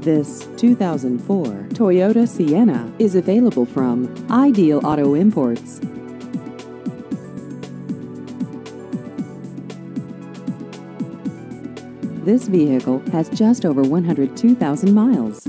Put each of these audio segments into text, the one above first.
This 2004 Toyota Sienna is available from Ideal Auto Imports. This vehicle has just over 102,000 miles.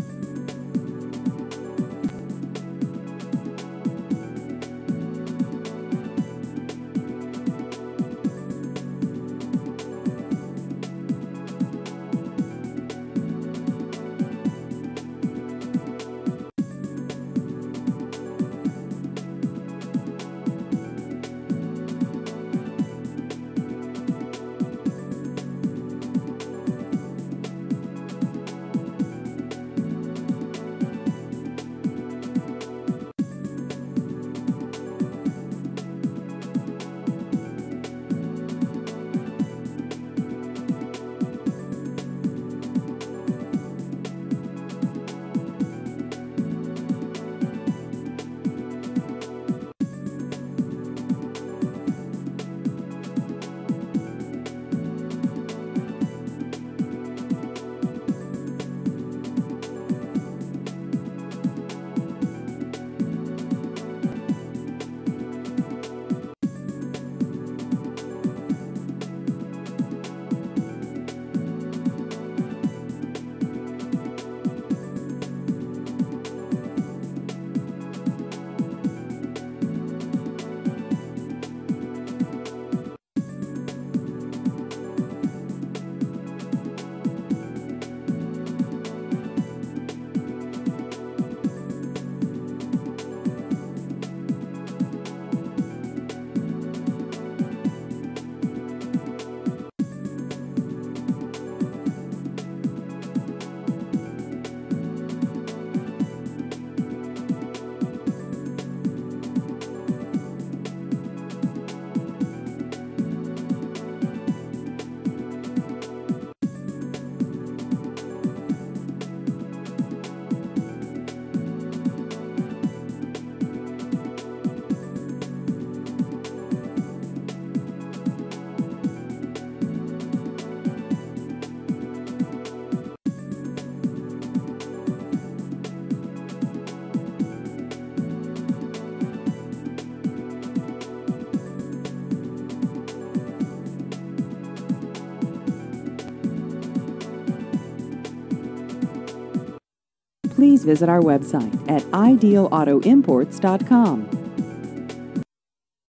Please visit our website at idealautoimports.com.